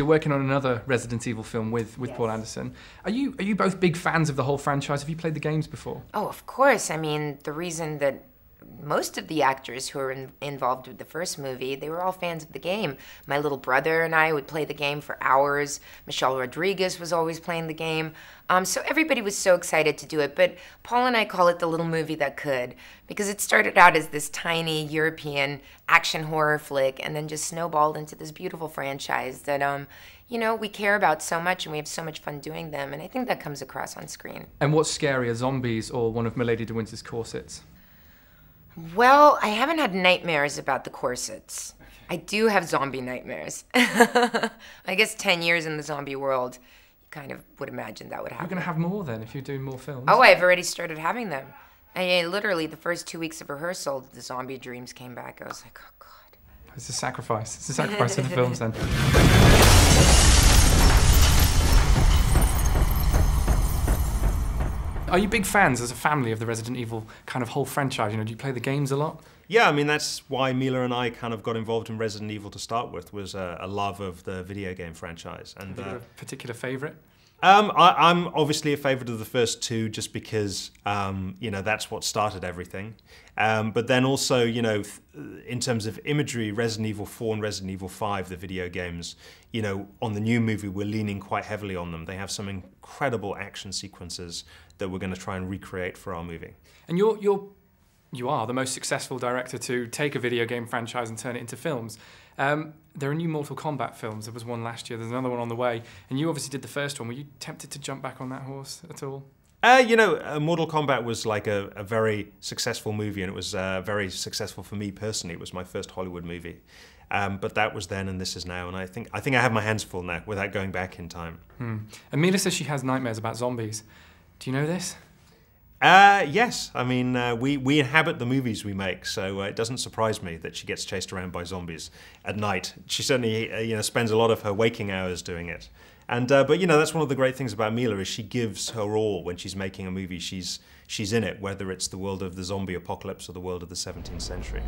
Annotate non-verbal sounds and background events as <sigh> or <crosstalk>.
You're working on another Resident Evil film with, with Yes. Paul Anderson. Are you are you both big fans of the whole franchise? Have you played the games before? Oh, of course. I mean, the reason that most of the actors who were in, involved with the first movie, they were all fans of the game. My little brother and I would play the game for hours. Michelle Rodriguez was always playing the game. Um, so everybody was so excited to do it. But Paul and I call it the little movie that could because it started out as this tiny European action horror flick and then just snowballed into this beautiful franchise that, um, you know, we care about so much and we have so much fun doing them. And I think that comes across on screen. And what's scarier, zombies or one of Milady de Winter's corsets? Well, I haven't had nightmares about the corsets. I do have zombie nightmares. <laughs> I guess 10 years in the zombie world, you kind of would imagine that would happen. You're going to have more then if you're doing more films. Oh, I've already started having them. I literally, the first two weeks of rehearsal, the zombie dreams came back. I was like, oh, God. It's a sacrifice. It's a sacrifice to the films then. <laughs> Are you big fans as a family of the Resident Evil kind of whole franchise? You know, do you play the games a lot? Yeah, I mean that's why Milla and I kind of got involved in Resident Evil to start with was a, a love of the video game franchise, and uh, a particular favourite? Um, I, I'm obviously a favourite of the first two just because um, you know that's what started everything. Um, but then also you know in terms of imagery, Resident Evil 4 and Resident Evil 5, the video games, you know on the new movie we're leaning quite heavily on them. They have some incredible action sequences that we're going to try and recreate for our movie. And you're you're you are the most successful director to take a video game franchise and turn it into films. Um, there are new Mortal Kombat films. There was one last year. There's another one on the way. And you obviously did the first one. Were you tempted to jump back on that horse at all? Uh, you know, uh, Mortal Kombat was like a, a very successful movie, and it was uh, very successful for me personally. It was my first Hollywood movie, um, but that was then, and this is now. And I think I think I have my hands full now, without going back in time. And Milla says she has nightmares about zombies. Do you know this? Uh, yes, I mean uh, we we inhabit the movies we make, so uh, it doesn't surprise me that she gets chased around by zombies at night. She certainly uh, you know spends a lot of her waking hours doing it. And uh, but you know that's one of the great things about Milla is she gives her all when she's making a movie. She's she's in it, whether it's the world of the zombie apocalypse or the world of the 17th century.